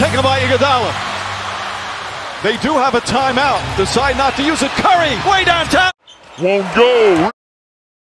taken by Iguodala. They do have a timeout. Decide not to use it. Curry way downtown. Won't go.